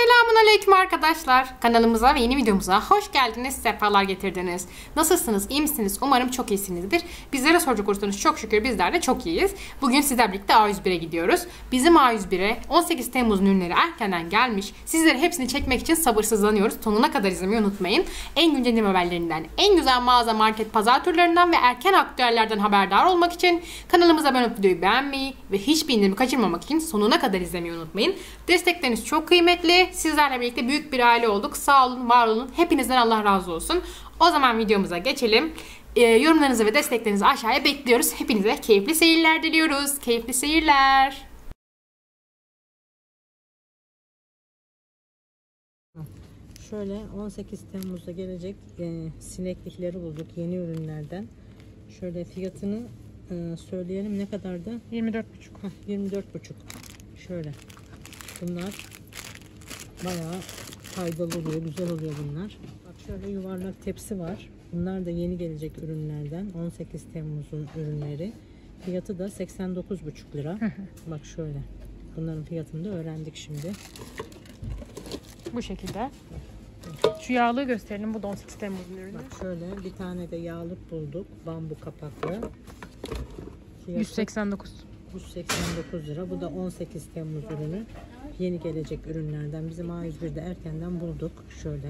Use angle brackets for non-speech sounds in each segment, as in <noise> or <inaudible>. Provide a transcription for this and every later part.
Selamun Aleyküm arkadaşlar. Kanalımıza ve yeni videomuza hoş geldiniz, sefalar getirdiniz. Nasılsınız, iyi misiniz? Umarım çok iyisinizdir. Bizlere soracak olursanız çok şükür bizler de çok iyiyiz. Bugün sizlerle birlikte A101'e gidiyoruz. Bizim A101'e 18 Temmuz'un ürünleri erkenden gelmiş. Sizlere hepsini çekmek için sabırsızlanıyoruz. Sonuna kadar izlemeyi unutmayın. En güncel haberlerinden, en güzel mağaza, market, pazar turlarından ve erken aktüellerden haberdar olmak için kanalımıza abone olup videoyu beğenmeyi ve hiçbir indirimi kaçırmamak için sonuna kadar izlemeyi unutmayın. Destekleriniz çok kıymetli. Sizlerle birlikte büyük bir aile olduk. Sağ olun, var olun. Hepinizden Allah razı olsun. O zaman videomuza geçelim. Ee, yorumlarınızı ve desteklerinizi aşağıya bekliyoruz. Hepinize keyifli seyirler diliyoruz. Keyifli seyirler. Şöyle 18 Temmuz'da gelecek e, sineklikleri bulduk yeni ürünlerden. Şöyle fiyatını e, söyleyelim ne kadardı? 24,5. Heh, 24,5. Şöyle. Bunlar bayağı faydalı oluyor, güzel oluyor bunlar. Bak şöyle yuvarlak tepsi var. Bunlar da yeni gelecek ürünlerden. 18 Temmuz'un ürünleri. Fiyatı da 89,5 lira. Bak şöyle. Bunların fiyatını da öğrendik şimdi. Bu şekilde. Şu yağlığı gösterelim. Bu da 18 Temmuz'un ürünü. Bak şöyle bir tane de yağlık bulduk. Bambu kapaklı. Fiyatı 189. 189 lira. Bu da 18 Temmuz ürünü. Yeni gelecek ürünlerden. Bizim A101'de erkenden bulduk. Şöyle.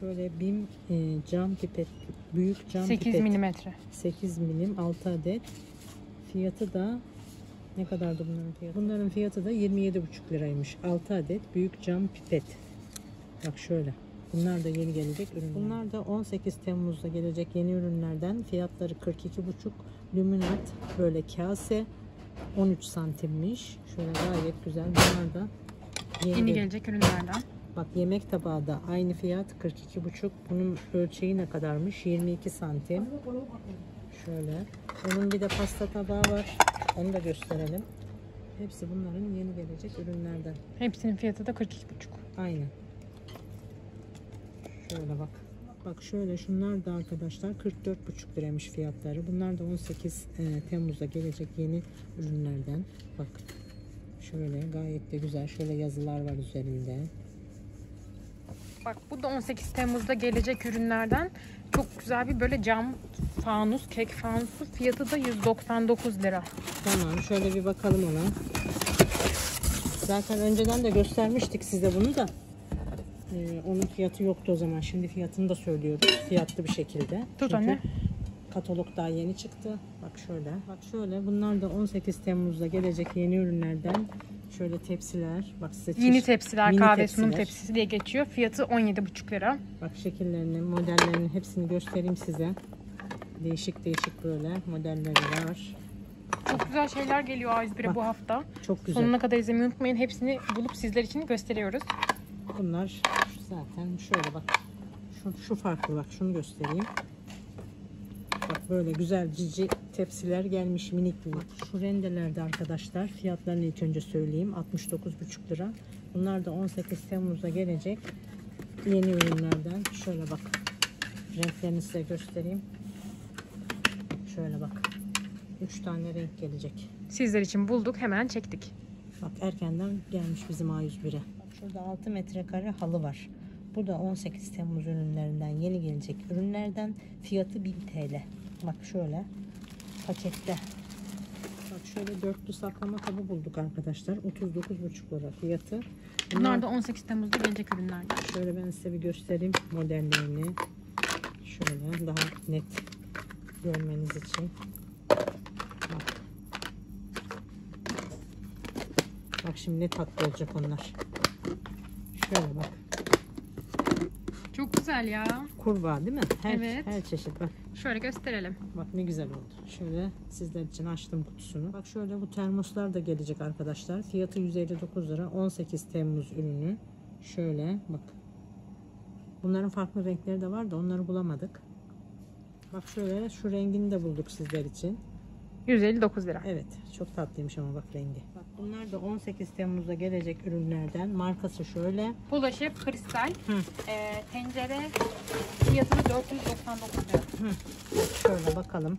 Şöyle BİM e, cam pipet. Büyük cam 8 pipet. milimetre. 8 milim 6 adet. Fiyatı da ne kadardı bunların fiyatı? Bunların fiyatı da 27,5 liraymış. 6 adet büyük cam pipet. Bak şöyle. Bunlar da yeni gelecek ürünler. Bunlar da 18 Temmuz'da gelecek yeni ürünlerden. Fiyatları 42,5 luminat böyle kase 13 santimmiş. Şöyle gayet güzel. Bunlar da yeni, Yeni gel- gelecek ürünlerden. Bak yemek tabağı da aynı fiyat 42,5. Bunun ölçeği ne kadarmış? 22 santim. Şöyle. Onun bir de pasta tabağı var. Onu da gösterelim. Hepsi bunların yeni gelecek ürünlerden. Hepsinin fiyatı da 42,5. Aynı. Şöyle bak. Bak şöyle şunlar da arkadaşlar 44,5 liraymış fiyatları. Bunlar da 18 e, Temmuz'da gelecek yeni ürünlerden. Bak. Şöyle gayet de güzel. Şöyle yazılar var üzerinde. Bak bu da 18 Temmuz'da gelecek ürünlerden. Çok güzel bir böyle cam fanus, kek fanusu. Fiyatı da 199 lira. Tamam şöyle bir bakalım ona. Zaten önceden de göstermiştik size bunu da. Ee, onun fiyatı yoktu o zaman. Şimdi fiyatını da söylüyoruz. Fiyatlı bir şekilde. Tut anne. Katalog daha yeni çıktı. Bak şöyle. Bak şöyle. Bunlar da 18 Temmuz'da gelecek yeni ürünlerden. Şöyle tepsiler. Bak size Mini çeşit- tepsiler, mini kahve sunum tepsiler. tepsisi diye geçiyor. Fiyatı 17,5 lira. Bak şekillerini, modellerini hepsini göstereyim size. Değişik değişik böyle modelleri var. Çok güzel şeyler geliyor A101'e Bak. bu hafta. Çok güzel. Sonuna kadar izlemeyi unutmayın. Hepsini bulup sizler için gösteriyoruz. Bunlar zaten şöyle bak. Şu, şu farklı bak şunu göstereyim. Böyle güzel cici tepsiler gelmiş minik minik. Şu rendelerde arkadaşlar fiyatlarını ilk önce söyleyeyim. 69,5 lira. Bunlar da 18 Temmuz'da gelecek yeni ürünlerden. Şöyle bak. Renklerini size göstereyim. Şöyle bak. 3 tane renk gelecek. Sizler için bulduk. Hemen çektik. Bak erkenden gelmiş bizim A101'e. Bak şurada 6 metrekare halı var. Bu da 18 Temmuz ürünlerinden yeni gelecek ürünlerden fiyatı 1000 TL. Bak şöyle pakette. Bak şöyle dörtlü saklama kabı bulduk arkadaşlar. 39,5 lira fiyatı. Bunlar da 18 Temmuz'da gelecek ürünlerden. Şöyle ben size bir göstereyim modellerini. Şöyle daha net görmeniz için. Bak. Bak şimdi ne tatlı olacak onlar. Şöyle bak. Çok güzel ya. Kurbağa değil mi? Her, Evet. her çeşit bak. Şöyle gösterelim. Bak ne güzel oldu. Şöyle sizler için açtım kutusunu. Bak şöyle bu termoslar da gelecek arkadaşlar. Fiyatı 159 lira. 18 Temmuz ürünü. Şöyle bak. Bunların farklı renkleri de var da onları bulamadık. Bak şöyle şu rengini de bulduk sizler için. 159 lira. Evet çok tatlıymış ama bak rengi. Bak bunlar da 18 Temmuz'da gelecek ürünlerden. Markası şöyle. Bulaşık, kristal, Hı. e, tencere fiyatı da 499 lira. Hı. Şöyle bakalım.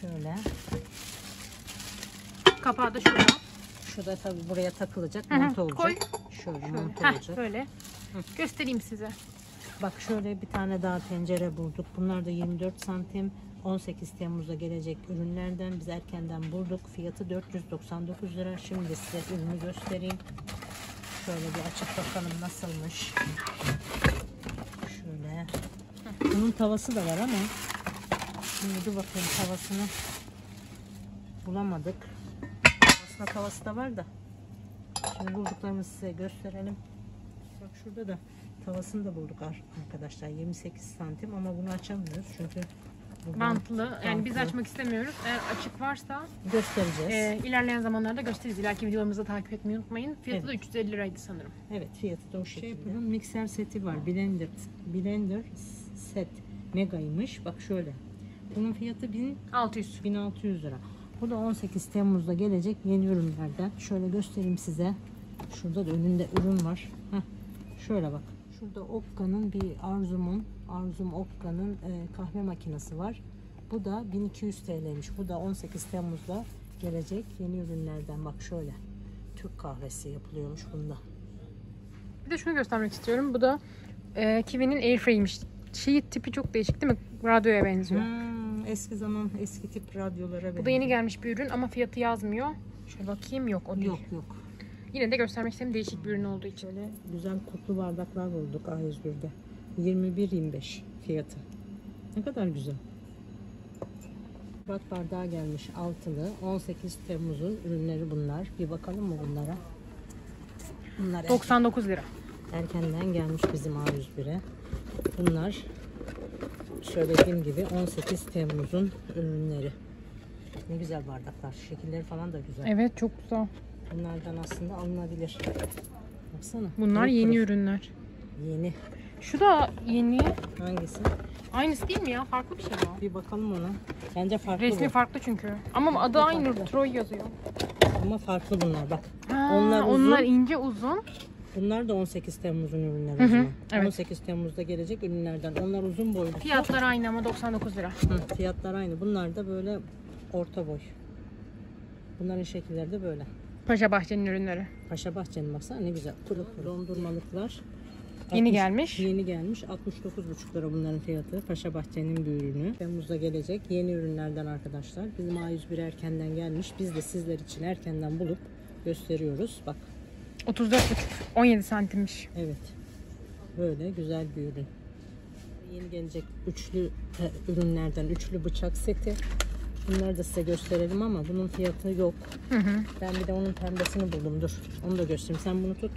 Şöyle. kapağı da şurada. Şu da tabii buraya takılacak, Hı hı, monte olacak. koy. Şöyle monte Heh, olacak. böyle. Göstereyim size. Bak şöyle bir tane daha tencere bulduk. Bunlar da 24 santim. 18 Temmuz'da gelecek ürünlerden biz erkenden bulduk. Fiyatı 499 lira. Şimdi size ürünü göstereyim. Şöyle bir açıp bakalım nasılmış. Şöyle. Bunun tavası da var ama şimdi dur bakayım tavasını bulamadık. Aslında tavası da var da. Şimdi bulduklarımızı size gösterelim. Bak şurada da tavasını da bulduk ar- arkadaşlar. 28 santim ama bunu açamıyoruz çünkü Bantlı. Yani biz açmak istemiyoruz. Eğer açık varsa göstereceğiz. e, ilerleyen zamanlarda gösteririz. İleriki videolarımızı takip etmeyi unutmayın. Fiyatı da Evet. 350 liraydı sanırım. Evet fiyatı da o şekilde. Şey, bunun mikser seti var. Blender Blender set megaymış. Bak şöyle. Bunun fiyatı 1000 600. 1600 lira. Bu da 18 Temmuz'da gelecek yeni ürünlerden. Şöyle göstereyim size. Şurada da önünde ürün var. Heh, şöyle bak. Şurada Okka'nın bir Arzum'un Arzum Okka'nın e, kahve makinesi var. Bu da 1200 TL'ymiş. Bu da 18 Temmuz'da gelecek yeni ürünlerden. Bak şöyle. Türk kahvesi yapılıyormuş bunda. Bir de şunu göstermek istiyorum. Bu da e, Kiwi'nin Airfry'miş. Şeyi tipi çok değişik değil mi? Radyoya benziyor. Hmm, eski zaman eski tip radyolara Bu da yeni gelmiş bir ürün ama fiyatı yazmıyor. Şöyle bakayım yok o değil. Yok yok. Yine de göstermek istedim değişik bir ürün olduğu için. Şöyle güzel kutlu bardaklar bulduk A101'de. 21.25 fiyatı. Ne kadar güzel. Bat bardağı gelmiş altılı. 18 Temmuz'un ürünleri bunlar. Bir bakalım mı bunlara? Bunlar er- 99 lira. erkenden gelmiş bizim A101'e. Bunlar söylediğim gibi 18 Temmuz'un ürünleri. Ne güzel bardaklar. Şekilleri falan da güzel. Evet çok güzel. Bunlardan aslında alınabilir. Baksana. Bunlar yeni ürünler. Yeni. Şu da yeni. Hangisi? Aynısı değil mi ya? Farklı bir şey mi? Bir bakalım ona. Bence farklı Resmi bu. farklı çünkü. Ama adı aynı farklı. Troy yazıyor. Ama farklı bunlar bak. Ha, Onlar onlar, uzun. ince uzun. Bunlar da 18 Temmuz'un ürünleri Hı hı, evet. 18 Temmuz'da gelecek ürünlerden. Onlar uzun boylu. Fiyatları aynı ama 99 lira. Hı, fiyatlar aynı. Bunlar da böyle orta boy. Bunların şekilleri de böyle. Paşa Bahçe'nin ürünleri. Paşa Bahçe'nin baksana ne güzel. Pırıl pırıl. Dondurmalıklar. Yeni 60 gelmiş. Yeni gelmiş. 69,5 lira bunların fiyatı. Paşa Bahçe'nin bir ürünü. Temmuz'da gelecek yeni ürünlerden arkadaşlar. Bizim A101 erkenden gelmiş. Biz de sizler için erkenden bulup gösteriyoruz. Bak 34,5. 17 santimmiş. evet. Böyle güzel bir ürün. Yeni gelecek üçlü e, ürünlerden üçlü bıçak seti. Bunları da size gösterelim ama bunun fiyatı yok. Hı hı. Ben bir de onun pembesini buldum. Dur. Onu da göstereyim. Sen bunu tut.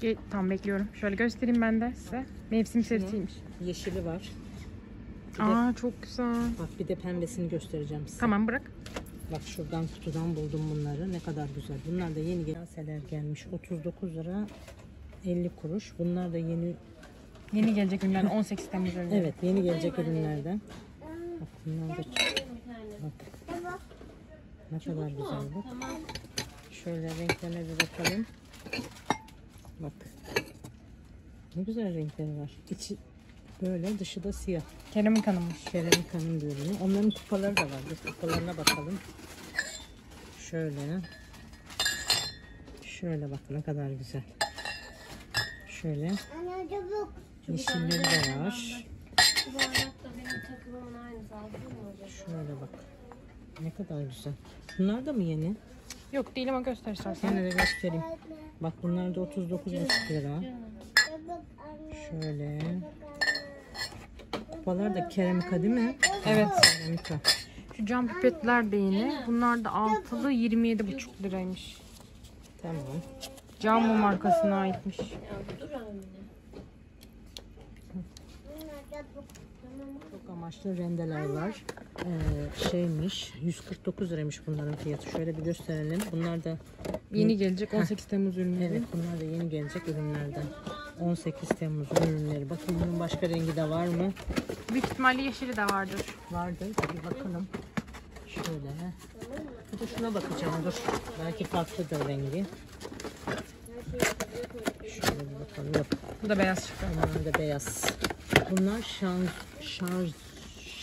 Ge- Tam bekliyorum. Şöyle göstereyim ben de size. Mevsim sebzesiymiş. Yeşili var. Bir de, Aa çok güzel. bak bir de pembesini göstereceğim size. Tamam bırak. Bak şuradan kutudan buldum bunları. Ne kadar güzel. Bunlar da yeni kaseler gelmiş. 39 lira 50 kuruş. Bunlar da yeni Yeni gelecek ürünler 18 Temmuz ürünleri. evet yeni gelecek ürünlerden. Bak bunlar da bak. Ne kadar güzel bak. Şöyle renklerine bir bakalım. Bak. Ne güzel renkleri var. İçi böyle dışı da siyah. Kerem'in kanımış. Keramika'nın bir ürünü. Onların kupaları da var. Bir kupalarına bakalım. Şöyle. Şöyle bak ne kadar güzel. Şöyle. Yeşilleri de var. Bu arada benim takımımın aynısı aldın mı acaba? Şöyle bak. Ne kadar güzel. Bunlar da mı yeni? Yok değil ama göster istersen. Yine de göstereyim. Bak bunlar da 39,5 lira. Anne. Şöyle. Kupalar da keramika değil mi? Evet. Keramika. Şu cam pipetler de yeni. Bunlar da altılı 27,5 liraymış. Tamam. Cambo markasına aitmiş. Anne çabuk. Tamam. Çok amaçlı rendeler var. Ee, şeymiş 149 liraymış bunların fiyatı. Şöyle bir gösterelim. Bunlar da Yeni gelecek 18 Temmuz ürünleri. evet bunlar da yeni gelecek ürünlerden. 18 Temmuz ürünleri. Bakın bunun başka rengi de var mı? Büyük ihtimalle yeşili de vardır. Vardır. Bir bakalım. Şöyle. Bir de şuna bakacağım dur. Belki farklıdır rengi. Şöyle bir bakalım. Yok. Bu da beyaz çıktı. Bunlar da beyaz. Bunlar şarj, şarj,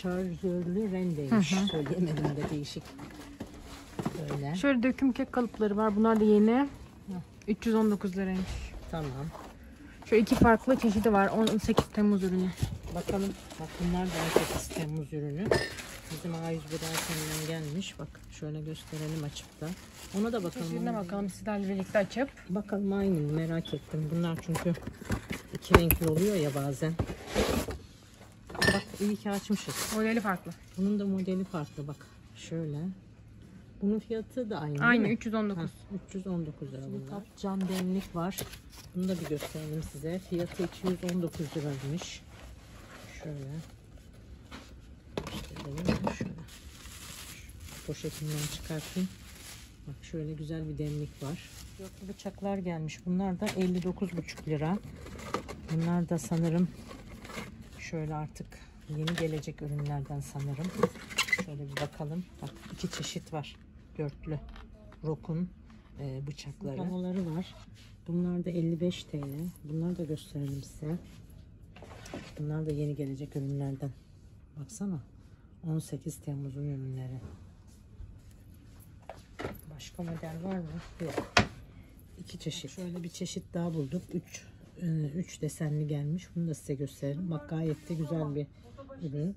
Şarjörlü rendeymiş. Söyleyemedim de değişik. Böyle. Şöyle döküm kek kalıpları var. Bunlar da yeni. 319 liraymış. Tamam. Şöyle iki farklı çeşidi var. 18 Temmuz ürünü. Bakalım. Bak bunlar da 18 Temmuz ürünü. Bizim A101 Erken'den gelmiş. Bak şöyle gösterelim açıp da. Ona da bakalım. Çeşidine bakalım sizlerle birlikte açıp. Bakalım aynı mı merak ettim. Bunlar çünkü iki renkli oluyor ya bazen. Bak iyi ki açmışız. Modeli farklı. Bunun da modeli farklı bak. Şöyle. Bunun fiyatı da aynı Aynı değil mi? 319. Ha, 319 lira bunlar. Cam demlik var. Bunu da bir gösterelim size. Fiyatı 219 liraymış. Şöyle. Gösterelim. Şöyle. Poşetinden çıkartayım. Bak şöyle güzel bir demlik var. Dörtlü bıçaklar gelmiş. Bunlar da 59,5 lira. Bunlar da sanırım şöyle artık yeni gelecek ürünlerden sanırım. Şöyle bir bakalım. Bak iki çeşit var. Dörtlü. Rokun e, bıçakları. Panoları var. Bunlar da 55 TL. Bunları da gösterelim size. Bunlar da yeni gelecek ürünlerden. Baksana. 18 Temmuz'un ürünleri. Başka model var mı? Yok. İki çeşit. Şöyle bir çeşit daha bulduk. Üç, e, üç desenli gelmiş. Bunu da size gösterelim. Bak gayet de güzel bir ürün.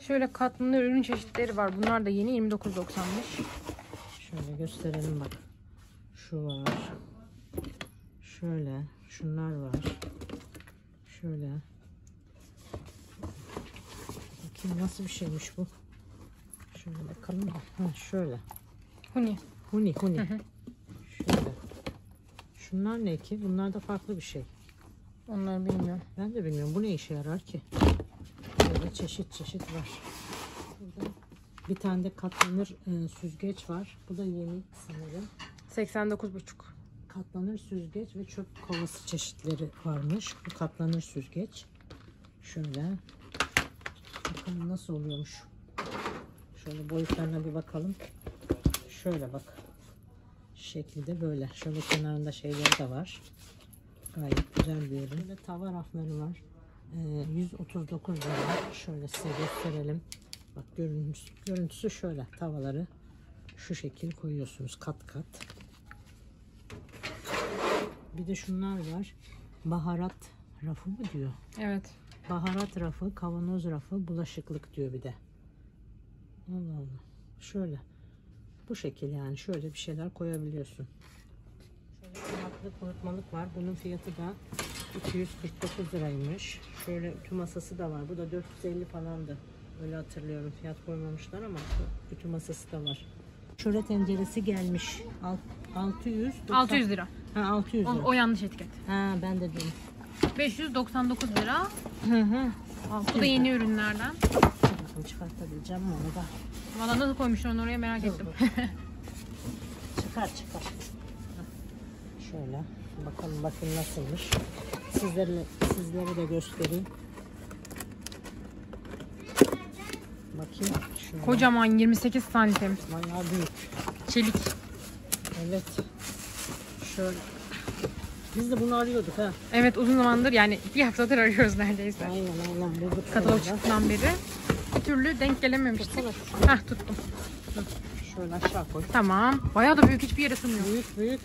Şöyle katlı ürün çeşitleri var. Bunlar da yeni 29.90'mış. Şöyle gösterelim bak. Şu var. Şöyle. Şunlar var. Şöyle. Bakayım nasıl bir şeymiş bu. Şöyle bakalım da. Ha, şöyle. Huni. Huni huni. Şöyle. Şunlar ne ki? Bunlar da farklı bir şey. Onları bilmiyorum. Ben de bilmiyorum. Bu ne işe yarar ki? Böyle çeşit çeşit var. Burada bir tane de katlanır e, süzgeç var. Bu da yeni sanırım. 89.5. Katlanır süzgeç ve çöp kovası çeşitleri varmış. Bu katlanır süzgeç. Şöyle. Bakalım nasıl oluyormuş. Şöyle boyutlarına bir bakalım. Şöyle bak. Şekli de böyle. Şöyle kenarında şeyleri de var. Gayet güzel bir ürün. Böyle tava rafları var. Ee, 139 lira. Şöyle size gösterelim. Bak görüntüsü, görüntüsü şöyle. Tavaları şu şekil koyuyorsunuz kat kat. Bir de şunlar var. Baharat rafı mı diyor? Evet. Baharat rafı, kavanoz rafı, bulaşıklık diyor bir de. Allah Allah. Şöyle. Bu şekil yani. Şöyle bir şeyler koyabiliyorsun. Şöyle tabaklı kurutmalık var. Bunun fiyatı da 249 liraymış. Şöyle ütü masası da var. Bu da 450 falandı. Öyle hatırlıyorum. Fiyat koymamışlar ama ütü masası da var. Şöyle tenceresi gelmiş. Alt- 600. 600 lira. Ha 600 O, lira. o yanlış etiket. Ha ben de dedim. 599 lira. Hı hı. Bu da yeni ürünlerden. Bakın çıkartabileceğim mi onu da? Valla nasıl koymuşlar onu oraya merak ettim. <laughs> Çıkar çıkar. Şöyle bakalım bakın nasılmış. Sizlere, sizlere de göstereyim. Bakayım. Şöyle. Kocaman 28 santim. Bayağı büyük. Çelik. Evet. Şöyle. Biz de bunu arıyorduk ha. Evet uzun zamandır yani bir haftadır arıyoruz neredeyse. Aynen aynen bulduk. Katalog çıktığından beri. Bir türlü denk gelememiştik. Heh tuttum. Şöyle aşağı koy. Tamam. Bayağı da büyük hiçbir yere sığmıyor. Büyük büyük.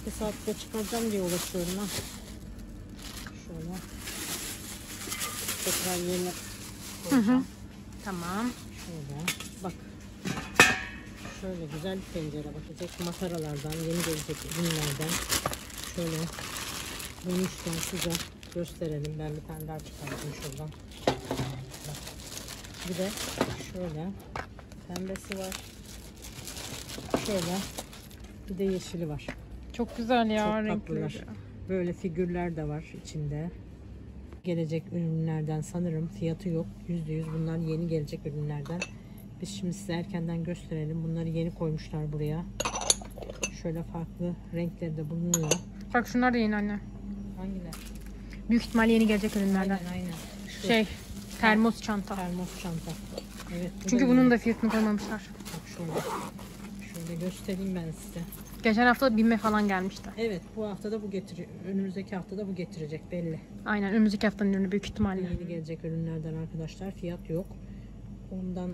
İki saatte çıkaracağım diye uğraşıyorum ha. Şöyle. Tekrar yerine koyacağım. Tamam. Şöyle bak. Şöyle güzel bir pencere bakacak mataralardan yeni gelecek ürünlerden. Şöyle dönüşten size gösterelim. Ben bir tane daha çıkartayım şuradan. Bir de şöyle pembesi var. Şöyle bir de yeşili var. Çok güzel ya Çok renkleri. tatlılar. Böyle figürler de var içinde. Gelecek ürünlerden sanırım fiyatı yok. %100 bunlar yeni gelecek ürünlerden. Biz şimdi size erkenden gösterelim. Bunları yeni koymuşlar buraya. Şöyle farklı renkleri de bulunuyor. Bak şunlar da yeni anne. Hangiler? Büyük ihtimalle yeni gelecek ürünlerden. Aynen aynen. Şu Şey termos çanta. termos çanta. Evet. bu Çünkü da bunun da fiyatını koymamışlar. Bak şöyle. Şöyle göstereyim ben size. Geçen hafta binme falan gelmişti. Evet bu haftada bu getiriyor. Önümüzdeki haftada bu getirecek belli. Aynen önümüzdeki haftanın ürünü büyük ihtimalle. Yeni gelecek ürünlerden arkadaşlar fiyat yok. Ondan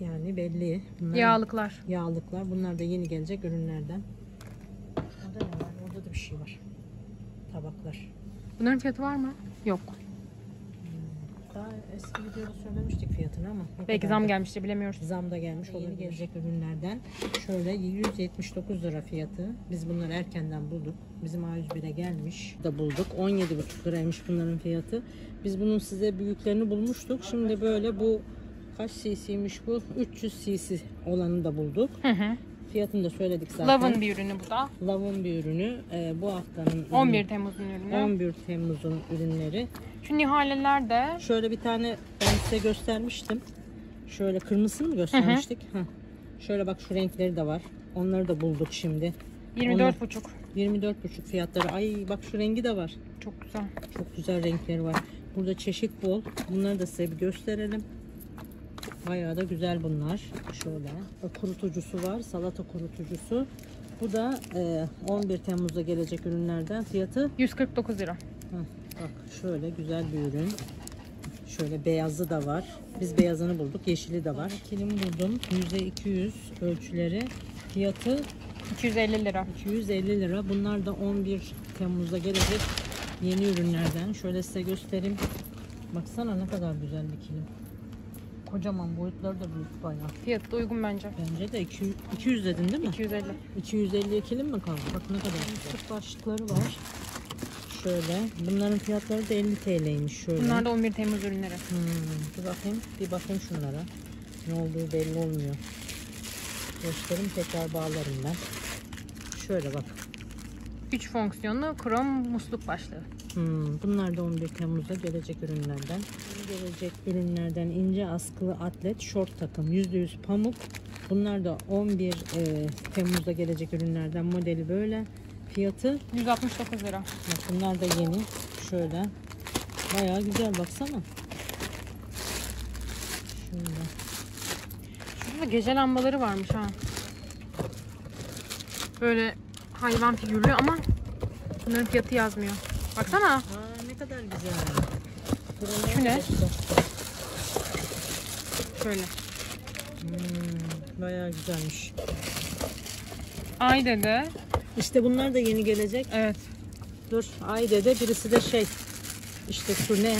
yani belli. Bunlar Yağlıklar. Yağlıklar. Bunlar da yeni gelecek ürünlerden. Orada ne var? Orada da bir şey var. Tabaklar. Bunların fiyatı var mı? Yok. Daha eski videoda söylemiştik fiyatını ama. Belki zam gelmiştir bilemiyoruz. Zam da gelmiş. Yeni gelecek ürünlerden. Şöyle 179 lira fiyatı. Biz bunları erkenden bulduk. Bizim A101'e gelmiş. Da bulduk. 17,5 liraymış bunların fiyatı. Biz bunun size büyüklerini bulmuştuk. Şimdi böyle bu kaç cc'ymiş bu? 300 cc olanı da bulduk. Hı hı. Fiyatını da söyledik zaten. Lavın bir ürünü bu da. Lavın bir ürünü. Ee, bu haftanın ürünü. 11 Temmuz'un ürünü. 11 Temmuz'un ürünleri. Şu nihaleler de Şöyle bir tane ben size göstermiştim. Şöyle kırmızısını mı göstermiştik? Heh. Şöyle bak şu renkleri de var. Onları da bulduk şimdi. 24,5. 24,5 fiyatları. Ay bak şu rengi de var. Çok güzel. Çok güzel renkleri var. Burada çeşit bol. Bunları da size bir gösterelim. Bayağı da güzel bunlar. Şöyle. Bak, Kurutucusu var. Salata kurutucusu. Bu da e, 11 Temmuz'da gelecek ürünlerden. Fiyatı 149 lira. Heh, bak şöyle güzel bir ürün. Şöyle beyazı da var. Biz beyazını bulduk. Yeşili de var. Kilim buldum. %200 ölçüleri. Fiyatı 250 lira. 250 lira. Bunlar da 11 Temmuz'da gelecek yeni ürünlerden. Şöyle size göstereyim. Baksana ne kadar güzel bir kilim. Kocaman boyutları da büyük bayağı. Fiyatı da uygun bence. Bence de 200, 200 dedin değil mi? 250. 250 kilim mi kaldı? Bak ne kadar güzel. Sırt başlıkları var. Şöyle. Bunların fiyatları da 50 TL'ymiş şöyle. Bunlar da 11 Temmuz ürünleri. Hmm, bir bakayım, bir bakayım şunlara. Ne olduğu belli olmuyor. Göstereyim tekrar bağlarım ben. Şöyle bak. 3 fonksiyonlu krom musluk başlığı. Hmm, bunlar da 11 Temmuz'da gelecek ürünlerden. Gelecek ürünlerden ince askılı atlet şort takım %100 pamuk. Bunlar da 11 e, Temmuz'da gelecek ürünlerden modeli böyle. Fiyatı 169 lira. bak bunlar da yeni. Şöyle. Bayağı güzel baksana. Şöyle. Şurada da gece lambaları varmış ha. Böyle hayvan figürlü ama bunların fiyatı yazmıyor. Baksana. Aa, ne kadar güzel. Şu ne? Şöyle. Hmm, bayağı güzelmiş. Ay dede. İşte bunlar da yeni gelecek. Evet. Dur Ayde'de birisi de şey işte şu ne?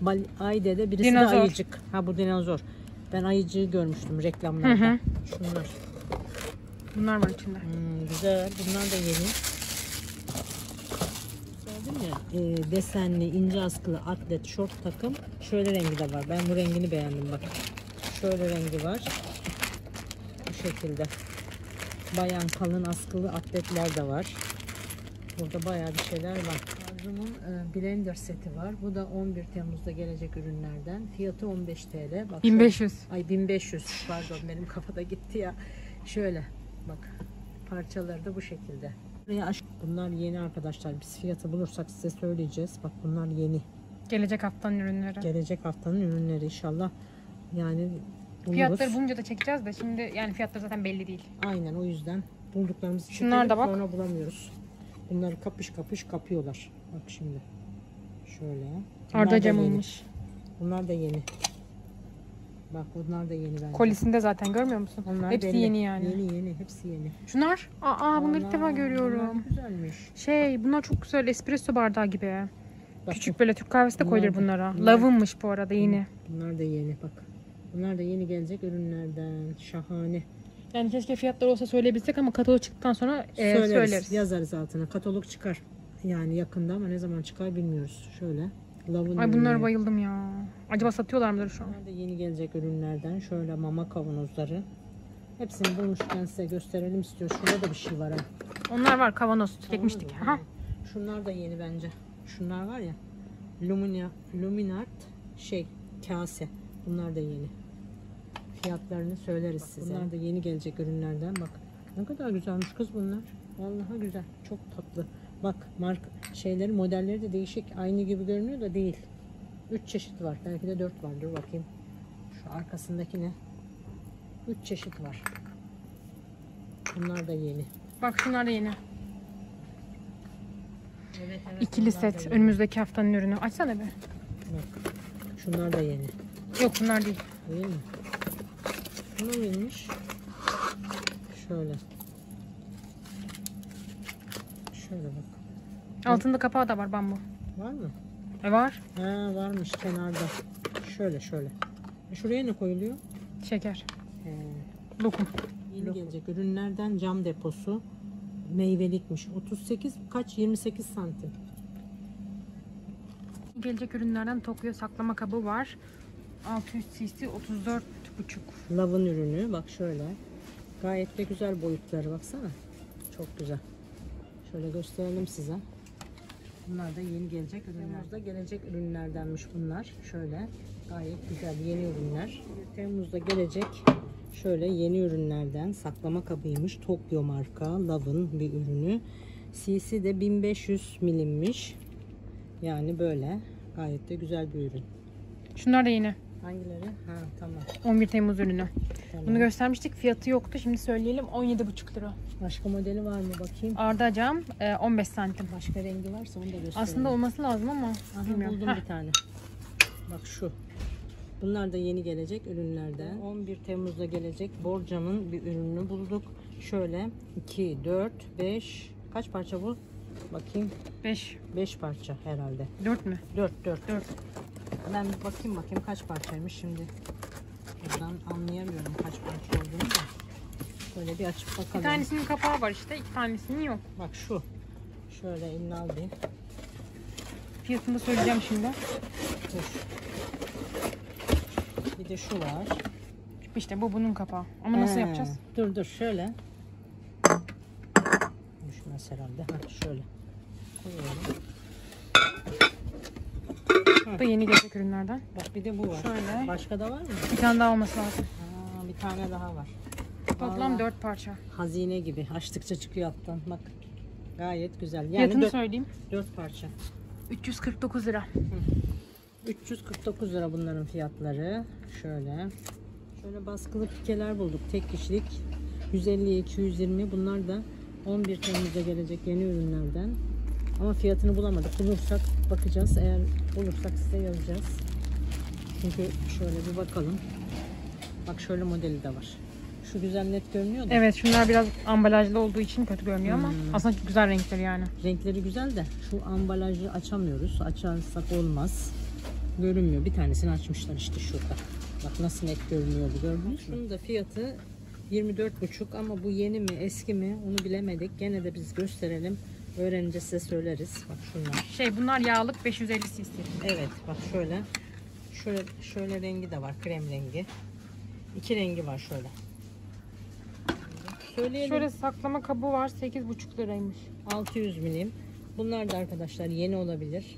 Bal Ayde'de birisi Dinozor. de ayıcık. Ha bu dinozor. Ben ayıcığı görmüştüm reklamlarda. Hı hı. Şunlar. Bunlar var içinde. Hmm, güzel. Bunlar da yeni. Mü? Ee, desenli, ince askılı atlet şort takım. Şöyle rengi de var. Ben bu rengini beğendim bak. Şöyle rengi var. Bu şekilde. Bayan kalın askılı atletler de var. Burada bayağı bir şeyler var. Arzu'nun e, blender seti var. Bu da 11 Temmuz'da gelecek ürünlerden. Fiyatı 15 TL. Bak şöyle- 1500. Ay 1500 pardon benim kafada gitti ya. Şöyle bak parçaları da bu şekilde. Buraya aş- Bunlar yeni arkadaşlar. Biz fiyatı bulursak size söyleyeceğiz. Bak bunlar yeni. Gelecek haftanın ürünleri. Gelecek haftanın ürünleri inşallah. Yani buluruz. Fiyatları bulunca da çekeceğiz de şimdi yani fiyatları zaten belli değil. Aynen o yüzden bulduklarımızı Şunlar çekelim, da bak. sonra bulamıyoruz. Bunları kapış kapış kapıyorlar. Bak şimdi. Şöyle. Bunlar Arda da yeni. camıymış. Bunlar da yeni. Bak bunlar da yeni bence. Kolisinde zaten görmüyor musun? Onlar Hepsi belli. yeni yani. Yeni yeni hepsi yeni. Şunlar? Aa bunları ilk defa görüyorum. bunlar güzelmiş. Şey bunlar çok güzel espresso bardağı gibi. Bak Küçük böyle Türk kahvesi de Bunlar koyulur da- bunlara. bunlar- Lavınmış bu arada yeni. Bunlar da yeni bak. Bunlar da yeni gelecek ürünlerden. Şahane. Yani keşke fiyatları olsa söyleyebilsek ama katalog çıktıktan sonra e, söyleriz. Yazarız altına. Katalog çıkar. Yani yakında ama ne zaman çıkar bilmiyoruz. Şöyle. Lavın Ay bunlara bayıldım ya. Acaba satıyorlar mıdır şu an? Bunlar da yeni gelecek ürünlerden. Şöyle mama kavanozları. Hepsini bulmuşken size gösterelim istiyoruz. Şurada da bir şey var ha. Onlar var kavanoz çekmiştik. Mı? Şunlar da yeni bence. Şunlar var ya. Lumina, Luminart şey kase. Bunlar da yeni. Fiyatlarını söyleriz size. Bunlar da yeni gelecek ürünlerden. Bak ne kadar güzelmiş kız bunlar. Vallahi güzel. Çok tatlı. Bak marka şeyleri modelleri de değişik. Aynı gibi görünüyor da değil. 3 çeşit var. Belki de 4 vardır. Bakayım. Şu arkasındaki ne? 3 çeşit var. Bunlar da yeni. Bak şunlar da yeni. Evet, evet, İkili bunlar da set. yeni. Önümüzdeki haftanın ürünü. Açsana bir. Bak, Şunlar da yeni. Yok bunlar değil. Değil mi? Bu neymiş? Şöyle. Şöyle bak. Altında kapağı da var bambu. Var mı? E var. Ha varmış kenarda. Şöyle şöyle. E, Şuraya ne koyuluyor? Şeker. He. Lokum. Yeni gelecek ürünlerden cam deposu meyvelikmiş. 38 kaç? 28 santim. Gelecek ürünlerden Tokyo saklama kabı var. 600 cc 34 buçuk. Lavın ürünü bak şöyle. Gayet de güzel boyutları baksana. Çok güzel. Şöyle gösterelim size. Bunlar da yeni gelecek ürünler. Temmuz'da gelecek ürünlerdenmiş bunlar. Şöyle gayet güzel yeni ürünler. Temmuz'da gelecek şöyle yeni ürünlerden saklama kabıymış. Tokyo marka Lav'ın bir ürünü. CC de 1500 milimmiş. Yani böyle gayet de güzel bir ürün. Şunlar da yeni. Hangileri? Ha tamam. 11 Temmuz ürünü. tamam. Bunu göstermiştik. Fiyatı yoktu. Şimdi söyleyelim 17,5 lira. Başka modeli var mı bakayım? Arda cam e, 15 santim. Başka rengi varsa onu da gösterelim. Aslında olması lazım ama Aha, bilmiyorum. buldum Heh, bir tane. Bak şu. Bunlar da yeni gelecek ürünlerden. 11 Temmuz'da gelecek Borcam'ın bir ürününü bulduk. Şöyle 2, 4, 5 kaç parça bu? Bakayım 5, 5 parça herhalde. 4 mü? 4 4. 4. Ben bir bakayım bakayım kaç parçaymış şimdi. Buradan anlayamıyorum kaç parça olduğunu da. Böyle bir açıp Bir bakalım. tanesinin kapağı var işte. iki tanesinin yok. Bak şu. Şöyle elini al bir. Fiyatını da söyleyeceğim şimdi. Dur. Bir de şu var. İşte bu bunun kapağı. Ama nasıl He, yapacağız? Dur dur şöyle. Düşmez herhalde. Ha, şöyle. Koyuyorum. Bu da yeni gelecek ürünlerden. Bak bir de bu var. Şöyle. Başka da var mı? Bir tane daha olması lazım. Ha, bir tane daha var. Toplam Vallahi 4 parça. Hazine gibi. Açtıkça çıkıyor alttan. Bak. Gayet güzel. Yani Fiyatını dört, söyleyeyim. dört parça. 349 lira. 349 lira bunların fiyatları. Şöyle. Şöyle baskılı pikeler bulduk. Tek kişilik. 150 220 bunlar da 11 Temmuz'da gelecek yeni ürünlerden. Ama fiyatını bulamadık. Bulursak bakacağız. Eğer bulursak size yazacağız. Çünkü şöyle bir bakalım. Bak şöyle modeli de var. Şu güzel net görünüyor da. Evet şunlar biraz ambalajlı olduğu için kötü görünüyor ama Hmm. aslında güzel renkleri yani. Renkleri güzel de şu ambalajı açamıyoruz. Açarsak olmaz. Görünmüyor. Bir tanesini açmışlar işte şurada. Bak nasıl net görünüyordu gördünüz mü? Şunun da fiyatı 24,5 ama bu yeni mi eski mi onu bilemedik. Gene de biz gösterelim. Öğrenince size söyleriz. Bak şunlar. Şey bunlar yağlık 550 cc. Evet bak şöyle. Şöyle şöyle rengi de var. Krem rengi. İki rengi var şöyle. Söyleyelim. Şöyle saklama kabı var 8,5 liraymış. 600 milim. Bunlar da arkadaşlar yeni olabilir.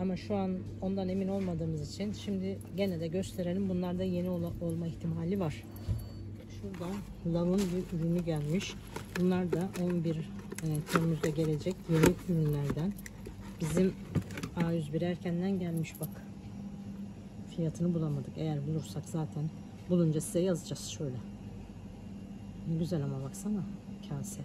Ama şu an ondan emin olmadığımız için şimdi gene de gösterelim. Bunlar da yeni ola- olma ihtimali var. Şurada Lav'ın bir ürünü gelmiş. Bunlar da 11 e, Temmuz'da gelecek yeni ürünlerden. Bizim A101 erkenden gelmiş bak. Fiyatını bulamadık. Eğer bulursak zaten bulunca size yazacağız şöyle. Ne güzel ama baksana kase.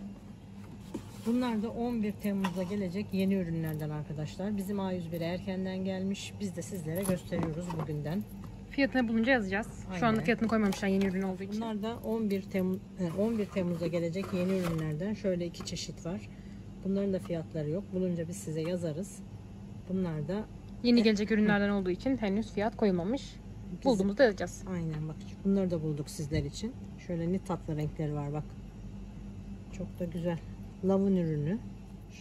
Bunlar da 11 Temmuz'da gelecek yeni ürünlerden arkadaşlar. Bizim A101'e erkenden gelmiş. Biz de sizlere gösteriyoruz bugünden. Fiyatını bulunca yazacağız. Şu anda Aynen. fiyatını koymamışlar yeni ürün olduğu için. Bunlar da 11 Temmuz 11 Temmuz'da gelecek yeni ürünlerden. Şöyle iki çeşit var. Bunların da fiyatları yok. Bulunca biz size yazarız. Bunlar da Yeni gelecek ürünlerden olduğu için henüz fiyat koyulmamış. biz- Bulduğumuzda yazacağız. Aynen bak bunları da bulduk sizler için. Şöyle ne tatlı renkleri var bak. Çok da güzel. Lavın ürünü.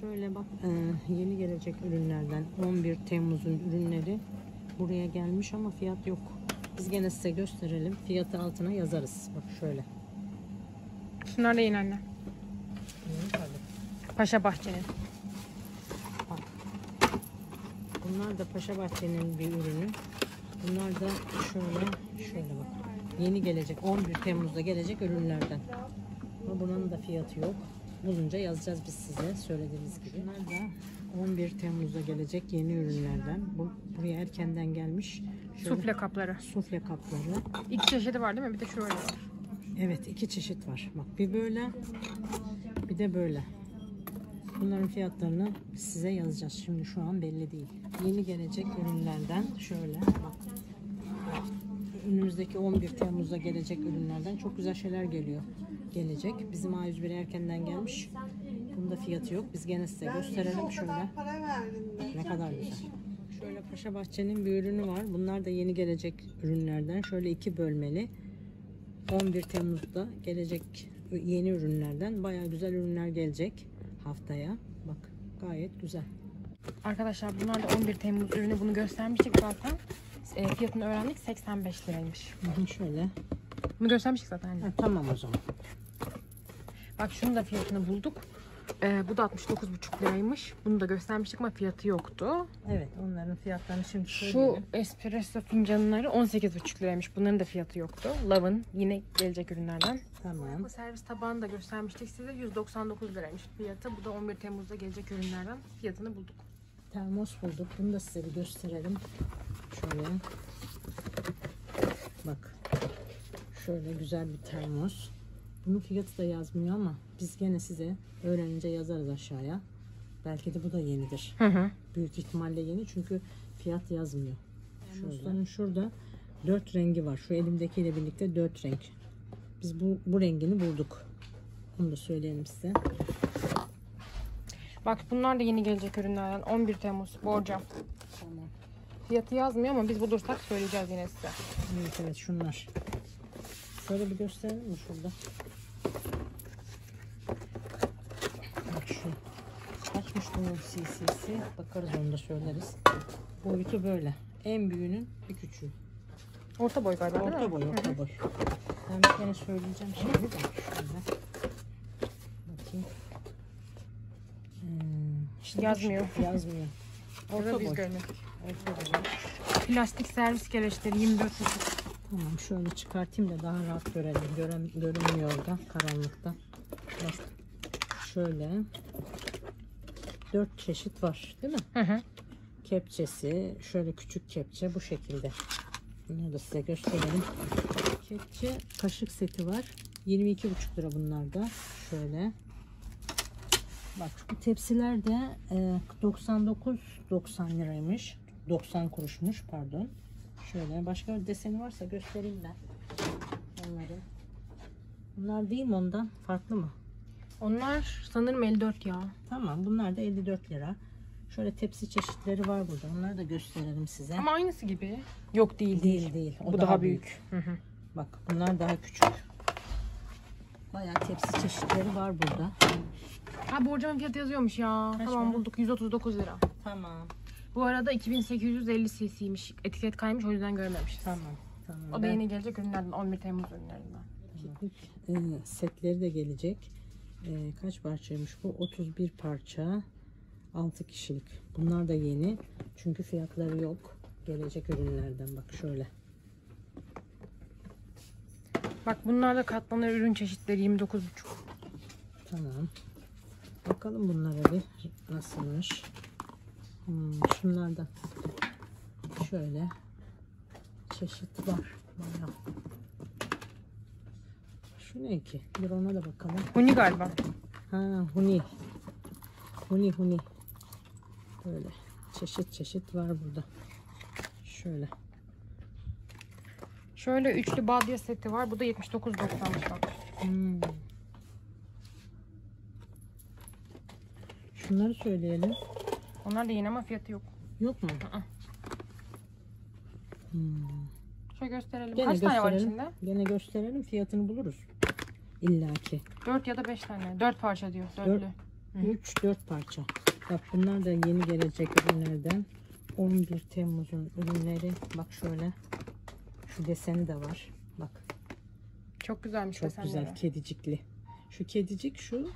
Şöyle bak e, yeni gelecek ürünlerden 11 Temmuz'un ürünleri buraya gelmiş ama fiyat yok. Biz gene size gösterelim. Fiyatı altına yazarız. Bak şöyle. Şunlar da anne. Paşa Bahçe'nin. Bunlar da Paşa Bahçe'nin bir ürünü. Bunlar da şöyle şöyle bak. Yeni gelecek 11 Temmuz'da gelecek ürünlerden. Ama bunun da fiyatı yok. Bulunca yazacağız biz size söylediğimiz gibi. Bunlar da 11 Temmuz'da gelecek yeni ürünlerden. Bu buraya erkenden gelmiş. Şöyle Sufle kapları. sufle kapları. İki çeşidi var değil mi? Bir de şöyle var. Evet iki çeşit var. Bak bir böyle Bir de böyle. Bunların fiyatlarını size yazacağız. Şimdi şu an belli değil. Yeni gelecek ürünlerden şöyle bak. Önümüzdeki 11 Temmuz'da gelecek ürünlerden çok güzel şeyler geliyor. Gelecek. Bizim A101 erkenden gelmiş. Bunda fiyatı yok. Biz gene size gösterelim şöyle. Ne kadar güzel. Şöyle Paşa Bahçe'nin bir ürünü var. Bunlar da yeni gelecek ürünlerden. Şöyle iki bölmeli. 11 Temmuz'da gelecek yeni ürünlerden. Bayağı güzel ürünler gelecek haftaya. Bak gayet güzel. Arkadaşlar bunlar da 11 Temmuz ürünü bunu göstermiştik zaten. E, fiyatını öğrendik 85 liraymış. Hı hı, Şöyle. Bunu göstermiştik zaten anne. Ha, tamam o zaman. Bak şunun da fiyatını bulduk. E, bu da 69,5 liraymış. Bunu da göstermiştik ama fiyatı yoktu. Evet onların fiyatlarını şimdi Şu söyleyelim. espresso fincanları 18,5 liraymış. Bunların da fiyatı yoktu. Love'ın yine gelecek ürünlerden. Tamam. Bu servis tabağını da göstermiştik size. 199 liraymış fiyatı. Bu da 11 Temmuz'da gelecek ürünlerden fiyatını bulduk. Termos bulduk. Bunu da size bir gösterelim. Şöyle. Bak. Şöyle güzel bir termos. Bunun fiyatı da yazmıyor ama biz gene size öğrenince yazarız aşağıya. Belki de bu da yenidir. Hı hı. Büyük ihtimalle yeni çünkü fiyat yazmıyor. Termosların şurada dört rengi var. Şu elimdekiyle birlikte dört renk. Biz bu, bu rengini bulduk. Onu da söyleyelim size. Bak bunlar da yeni gelecek ürünlerden. 11 Temmuz borcam. Tamam. Fiyatı yazmıyor ama biz bulursak söyleyeceğiz yine size. Evet evet şunlar. Şöyle bir gösterelim mi şurada? Bak şu. Kaçmış bunun cc'si? Bakarız onu da söyleriz. Boyutu böyle. En büyüğünün bir küçüğü. Orta boy galiba değil Orta mi? boy, orta boy. Ben bir kere söyleyeceğim şimdi de. Şöyle. Bakayım. Hmm, işte Yazmıyor. Yazmıyor. Orta boy. Orta boy. Plastik servis gereçleri 24 Tamam şöyle çıkartayım da daha rahat görelim. Gören, görünmüyor orada karanlıkta. Bak şöyle. Dört çeşit var değil mi? Hı hı. Kepçesi şöyle küçük kepçe bu şekilde. Bunu da size gösterelim. Kepçe kaşık seti var. 22,5 lira bunlar da. Şöyle. Bak bu tepsiler de e, 99.90 liraymış. 90 kuruşmuş pardon. Şöyle başka bir deseni varsa göstereyim ben. Onları. Bunlar değil mi ondan? Farklı mı? Onlar sanırım 54 ya. Tamam bunlar da 54 lira. Şöyle tepsi çeşitleri var burada. Onları da gösterelim size. Ama aynısı gibi. Yok değil değil. değil değil. O Bu daha, büyük. Hı hı. Bak bunlar daha küçük. Bayağı tepsi çeşitleri var burada. Ha borcamın fiyatı yazıyormuş ya. Kaç tamam para? bulduk 139 lira. Tamam. Bu arada 2850 cc'ymiş. Etiket kaymış o yüzden görmemişiz. Tamam. Tamam. O da yeni gelecek ürünlerden 11 Temmuz ürünlerinden. Tamam. Ee, setleri de gelecek. Ee, kaç parçaymış bu? 31 parça. 6 kişilik. Bunlar da yeni. Çünkü fiyatları yok. Gelecek ürünlerden bak şöyle. Bak bunlar da katlanır ürün çeşitleri 29,5. Tamam. Bakalım bunlara bir nasılmış. Hmm, şunlar da şöyle çeşit var. Bayağı. Şu ne ki? Bir ona da bakalım. Huni galiba. Ha huni. Huni huni. Böyle çeşit çeşit var burada. Şöyle. Şöyle üçlü badya seti var. Bu da 79,90'mış bak. Hmm. Şunları söyleyelim. Onlar da yeni ama fiyatı yok. Yok mu? Aa. Hmm. Şöyle gösterelim. Gene Kaç tane var gösterelim. içinde? Gene gösterelim fiyatını buluruz. İlla ki. 4 ya da 5 tane. 4 parça diyor. Dörtlü. 3-4 parça. Bak bunlar da yeni gelecek ürünlerden. 11 Temmuz'un ürünleri. Bak şöyle. Şu deseni de var. Bak Çok güzelmiş çok desenleri. güzel kedicikli. Şu kedicik şu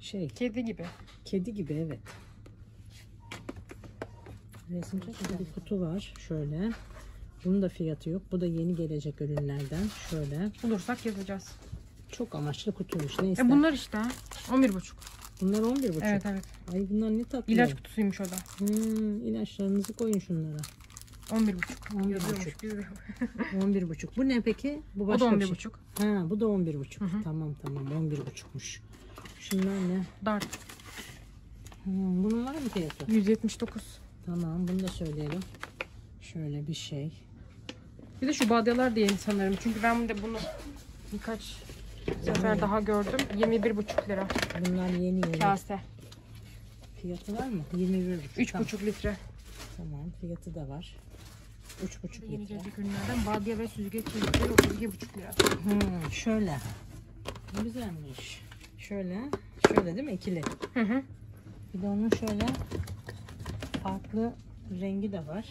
şey Kedi gibi. kedi gibi evet. Resim çekili bir kutu var şöyle. Bunun da fiyatı yok. Bu da yeni gelecek ürünlerden. Şöyle. Bulursak yazacağız. Çok amaçlı kutuymuş. Ne E bunlar işte. 11,5. Bunlar 11,5. Evet evet. Ay bunlar ne tatlı. İlaç kutusuymuş o da. Hmm, ilaçlarınızı koyun şunlara. 11,5. 11,5. Yazıyormuş, <laughs> biz- 11,5. Bu ne peki? Bu O da başka bir şey. 11,5. Ha, bu da 11,5. Tamam tamam 11,5'muş. Şunlar ne? Dart. Hmm, bunun var mı fiyatı? 179. Tamam bunu da söyleyelim. Şöyle bir şey. Bir de şu badyalar da yeni sanırım. Çünkü ben de bunu birkaç sefer daha gördüm. 21,5 lira Bunlar yeni yeni. kase. Fiyatı var mı? 21,5. 3,5 litre. Tamam fiyatı da var. 3,5 Yeni litre. gelecek ürünlerden badya ve süzgeç çeşitleri 32,5 lira. Hmm, şöyle. Güzelmiş. Şöyle. Şöyle değil mi? İkili. Hı hı. Bir de onun şöyle farklı rengi de var.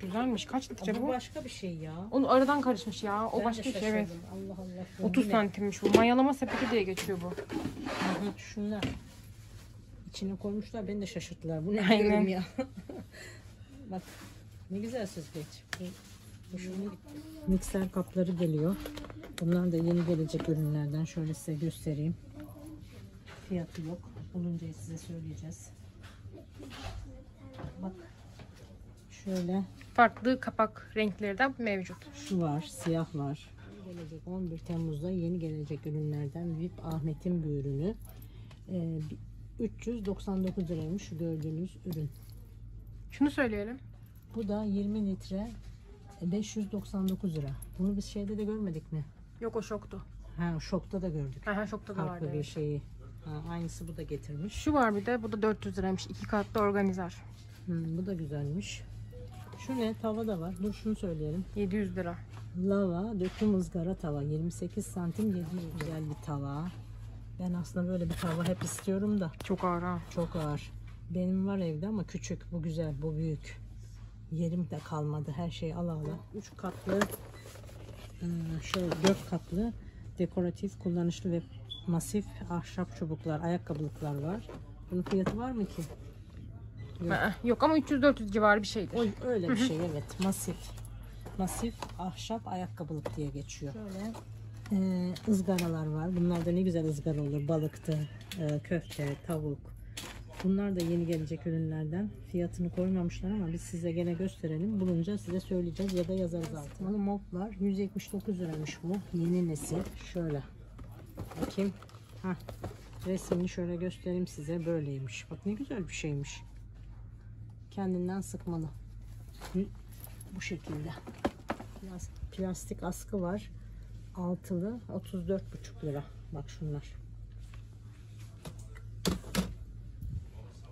Güzelmiş. Kaç litre Bu bu? başka bir şey ya. Onu aradan karışmış ya. O Ben de başka bir şey evet. şaşırdım. Allah Allah. 30 Rengi ne? santimmiş bu. Mayalama sepeti diye geçiyor bu. Hı hı, Şunlar. İçine koymuşlar. Beni de şaşırttılar. Bu ne Aynen. diyorum ya. <laughs> Bak ne güzel süzgeç. Bu, bu şunun mikser kapları geliyor. Bunlar da yeni gelecek ürünlerden. Şöyle size göstereyim. Fiyatı yok. Bulunca size söyleyeceğiz. Bak. Şöyle Farklı kapak renkleri de mevcut. şu var, siyah var. Gelecek 11 Temmuz'da yeni gelecek ürünlerden VIP Ahmet'in bir ürünü. Ee, 399 liraymış şu gördüğünüz ürün. Şunu söyleyelim. Bu da 20 litre e, 599 lira. Bunu biz şeyde de görmedik mi? Yok o şoktu. Ha şokta da gördük. Aha şokta da vardı. Farklı bir evet. şeyi. Ha, aynısı bu da getirmiş. Şu var bir de bu da 400 liraymış. İki katlı organizer. Hmm, bu da güzelmiş. Şu ne? Tava da var. Dur şunu söyleyelim. 700 lira. Lava döküm ızgara tava 28 santim 700 güzel bir tava. Ben aslında böyle bir tava hep istiyorum da Çok ağır ha. çok ağır. Benim var evde ama küçük bu güzel bu büyük. Yerim de kalmadı her şey ala ala. 3 katlı ıı, şöyle 4 katlı dekoratif kullanışlı ve masif ahşap çubuklar ayakkabılıklar var. Bunun fiyatı var mı ki? Yok. Yok ama 300-400 civarı bir şeydir. O öyle bir şey evet. Masif. Masif ahşap ayakkabılık diye geçiyor. Şöyle e, ızgaralar var. Bunlar da ne güzel ızgara olur. Balıktı, e, köfte, tavuk. Bunlar da yeni gelecek ürünlerden. Fiyatını koymamışlar ama biz size gene gösterelim. Bulunca size söyleyeceğiz ya da yazarız altına. Moplar 179 liraymış bu. Yeni nesil. Şöyle. Bakayım. Hah. Resmini şöyle göstereyim size. Böyleymiş. Bak ne güzel bir şeymiş. Kendinden sıkmalı. Bu şekilde. Plas- Plastik askı var. Altılı 34,5 lira. Bak şunlar.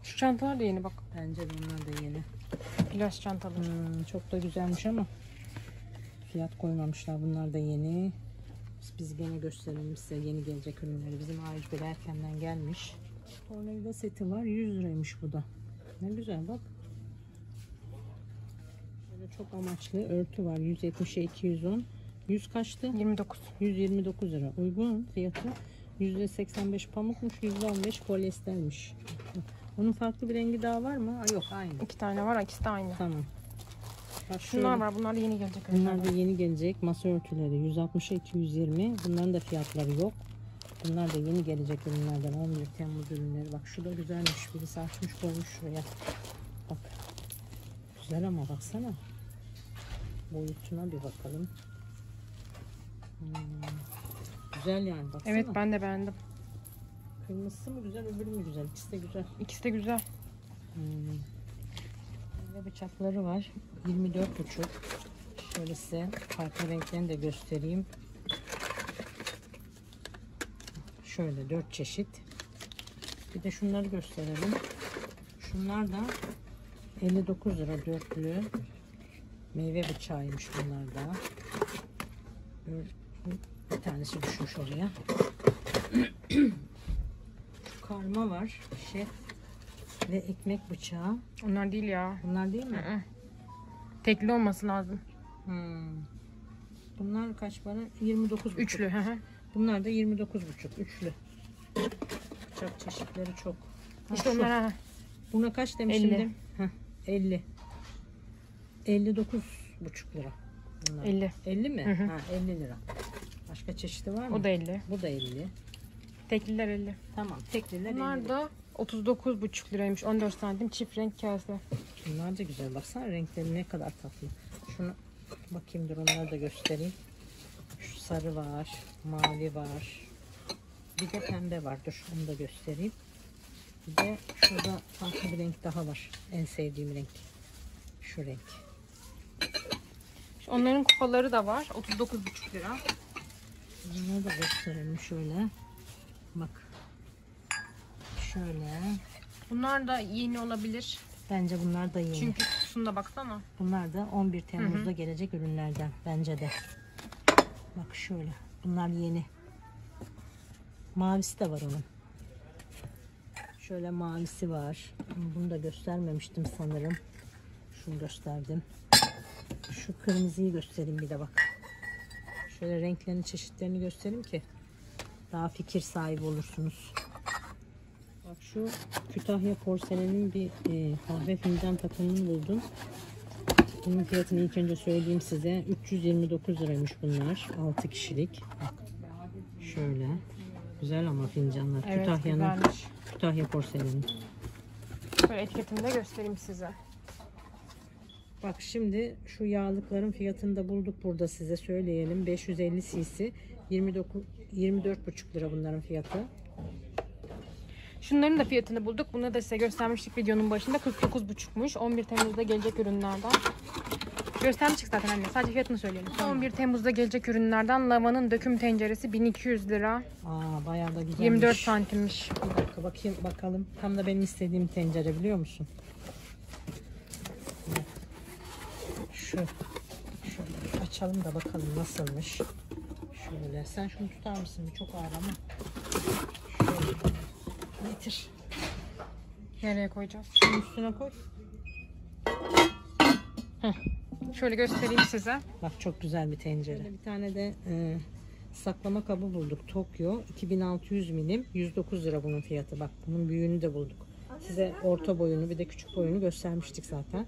Şu çantalar da yeni bak. Bence bunlar da yeni. Plaj çantalar. Hmm, çok da güzelmiş ama fiyat koymamışlar. Bunlar da yeni. Biz, biz gene gösterelim size yeni gelecek ürünleri. Bizim A101 erkenden gelmiş. Tornavida seti var. 100 liraymış bu da. Ne güzel bak. Böyle çok amaçlı örtü var. 170'e 210. 100 kaçtı? 29. 129 lira. Uygun fiyatı. %85 pamukmuş, %15 polyestermiş. Onun farklı bir rengi daha var mı? Aa, yok aynı. İki tane var. ikisi de aynı. Tamam. Bak Şunlar şöyle. var. Bunlar da yeni gelecek. Bunlar da yeni gelecek masa örtüleri 160'a 220. Bunların da fiyatları yok. Bunlar da yeni gelecek ürünlerden 11 Temmuz ürünleri. Bak şu da güzelmiş. Birisi açmış koymuş şuraya. Bak. Güzel ama baksana. Boyutuna bir bakalım. Hmm. Güzel yani baksana. Evet ben de beğendim. Kırmızısı mı güzel öbürü mü güzel? İkisi de güzel. İkisi de güzel. Hmm. Böyle bıçakları var. 24 buçuk. Şöyle size farklı renklerini de göstereyim. Şöyle dört çeşit. Bir de şunları gösterelim. Şunlar da 59 lira dörtlü. Meyve bıçağıymış bunlar da. Bir tanesi düşmüş oraya. Şu karma var. Şef ve ekmek bıçağı. Onlar değil ya. Bunlar değil mi? Hı hı. Tekli olması lazım. Hmm. Bunlar kaç para? 29 buçuk. Üçlü. hı hı. Bunlar da 29 buçuk. Üçlü. Bıçak çeşitleri çok. Ha, İşte şu. onlar ha. Buna kaç demiştim? 50. Heh, 50. 59 buçuk lira. Bunlar. 50. 50 mi? Hı hı. Ha, 50 lira. Başka çeşidi var mı? O da 50. Bu da 50. Tekliler 50. Tamam. Tekliler 50 Bunlar lira. da 39,5 liraymış. 14 santim çift renk kase. Bunlar da güzel. Baksana renkleri ne kadar tatlı. Şunu bakayım dur onları da göstereyim. Şu sarı var. Mavi var. Bir de pembe var. Dur onu da göstereyim. Bir de şurada farklı bir renk daha var. En sevdiğim renk. Şu renk. Onların kupaları da var. 39,5 lira. Bunları da gösterelim şöyle. Bak. Şöyle. Bunlar da yeni olabilir. Bence bunlar da yeni. Çünkü kutusunda baksana. Bunlar da 11 Temmuz'da gelecek ürünlerden bence de. Bak şöyle. Bunlar yeni. Mavisi de var onun. Şöyle mavisi var. Bunu da göstermemiştim sanırım. Şunu gösterdim. Şu kırmızıyı göstereyim bir de bak. Şöyle renklerini çeşitlerini göstereyim ki daha fikir sahibi olursunuz. Bak şu Kütahya porselenin bir e, kahve fincan takımını buldum. Bunun fiyatını ilk önce söyleyeyim size. 329 liraymış bunlar. 6 kişilik. Bak. Şöyle. Güzel ama fincanlar. Evet Kütahya'nın. Kütahya porselenin. Böyle etiketini de göstereyim size. Bak şimdi şu yağlıkların fiyatını da bulduk burada size söyleyelim. 550 cc 29 24,5 lira bunların fiyatı. Şunların da fiyatını bulduk. Bunu da size göstermiştik videonun başında. 49,5'muş. 11 Temmuz'da gelecek ürünlerden. Göstermiştik zaten anne. Sadece fiyatını söyleyelim. 11 Temmuz'da gelecek ürünlerden lavanın döküm tenceresi 1200 lira. Aa bayağı da güzelmiş. 24 santimmiş. Bir dakika bakayım bakalım. Tam da benim istediğim tencere biliyor musun? Şu. Şöyle açalım da bakalım nasılmış. Şöyle. Sen şunu tutar mısın? Çok ağır ama. Şöyle. Getir. Nereye koyacağız? Şunun üstüne koy. Şöyle göstereyim size. Bak çok güzel bir tencere. bir tane de e, saklama kabı bulduk. Tokyo 2600 milim 109 lira bunun fiyatı. Bak bunun büyüğünü de bulduk. Size orta boyunu bir de küçük boyunu göstermiştik zaten.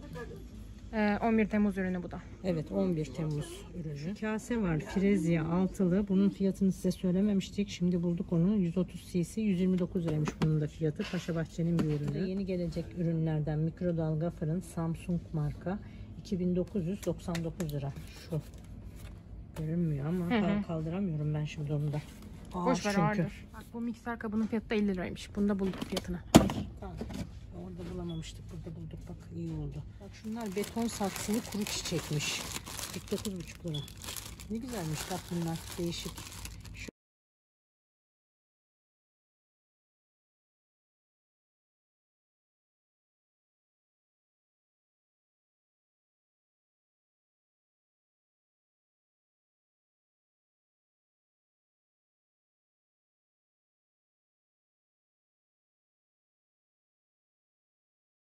Ee, 11 Temmuz ürünü bu da. Evet 11 Temmuz ürünü. Kase var Frezya altılı. Bunun fiyatını size söylememiştik. Şimdi bulduk onu. 130 cc 129 liraymış bunun da fiyatı. Paşabahçe'nin bir ürünü. Yeni gelecek ürünlerden mikrodalga fırın Samsung marka 2999 lira. Şu. Görünmüyor ama Hı hı. kal- kaldıramıyorum ben şimdi onu da. Ağır Boş ver çünkü. ağırdır. Bak bu mikser kabının fiyatı da 50 liraymış. Bunu da bulduk fiyatını. Ay. Tamam. Orada bulamamıştık. Burada bulduk. Bak iyi oldu. Bak şunlar beton saksılı kuru çiçekmiş. 49,5 lira. Ne güzelmiş bak bunlar. Değişik.